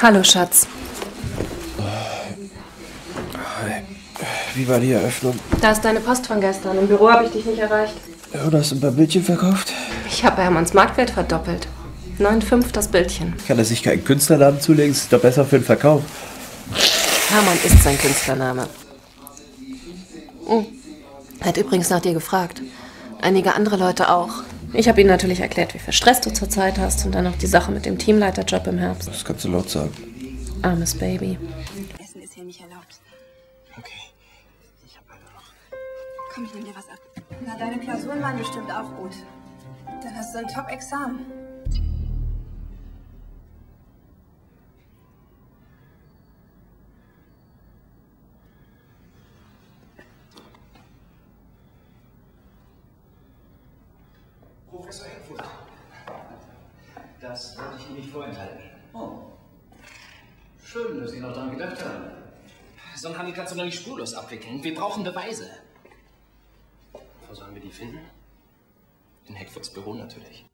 Hallo, Schatz. Wie war die Eröffnung? Da ist deine Post von gestern. Im Büro habe ich dich nicht erreicht. Du hast ein paar Bildchen verkauft? Ich habe Hermanns Marktwert verdoppelt. 9,5 das Bildchen. Kann er sich keinen Künstlernamen zulegen? Ist doch besser für den Verkauf. Hermann ist sein Künstlername. Oh. Er hat übrigens nach dir gefragt. Einige andere Leute auch. Ich habe ihm natürlich erklärt, wie viel Stress du zurzeit hast und dann noch die Sache mit dem Teamleiterjob im Herbst. Das kannst du laut sagen. Armes Baby. Essen ist hier nicht erlaubt. Okay. Ich hab eine noch. Komm, ich nehm dir was ab. Na, deine Klausuren waren bestimmt auch gut. Dann hast du ein Top-Examen. Professor Eckfurt. Das wollte ich Ihnen nicht vorenthalten. Oh. Schön, dass Sie noch dran gedacht haben. So einen Handel kannst du noch nicht spurlos abwickeln. Wir brauchen Beweise. Wo sollen wir die finden? In Heckfords Büro natürlich.